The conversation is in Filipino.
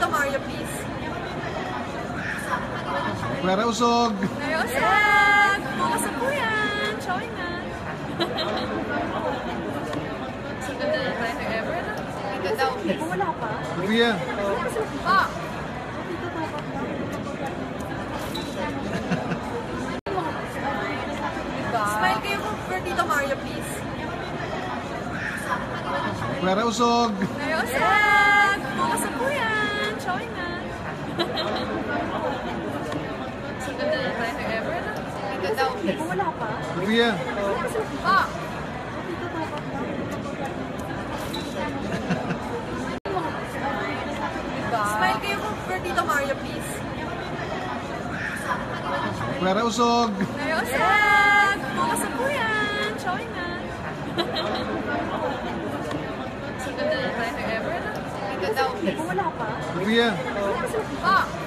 Tito Mario, please. Clara Usog! Clara Usog! Bukas po yan! Choy na! Ang ganda na Wala pa? Kuya! Smile kayo for Tito Mario, please. Clara Usog! Clara Usog! Bukas po yan! Wala pa. Kuya! Pa! Smile kayo po for Tito Mario, please. Kuya Usog! Kuya Usog! Bukas po yan. Showing na. Sa ganda na tayo Ever. Ang ganda. Wala pa. Kuya! Pa!